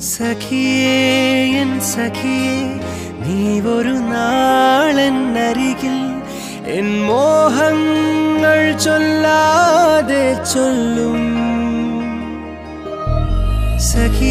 സഖിയേ N സഖിയേ നീ ഒരു നാളെന്നരികിൽ N മോഹങ്ങൾ ചൊല്ലാതെ ചൊല്ലും. സഖി